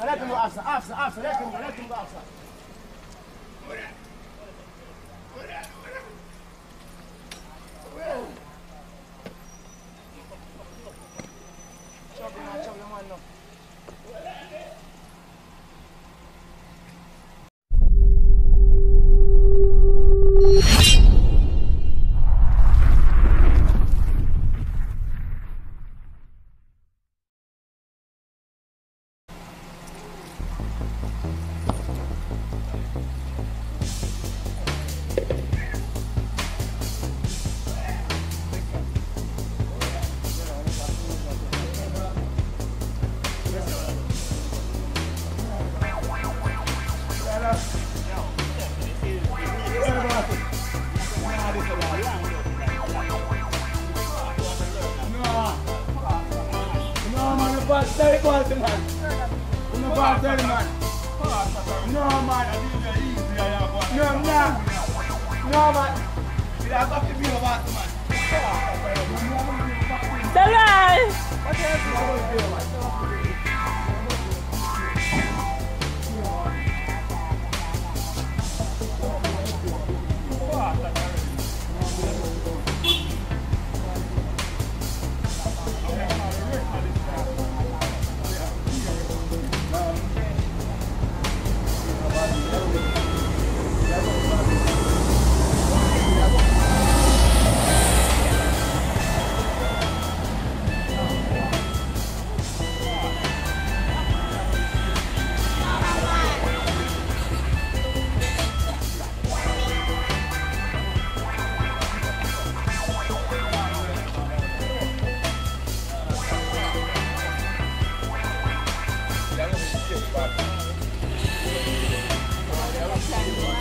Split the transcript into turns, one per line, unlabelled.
ولكن مؤاخذة أفصى أفصى لكن ولكن مؤاخذة يا him, chop him, I know. Man, no. No, man, you bad dirty quality, man. No man. No, man. No. No, man. You have to be a bad man.
Thank
you.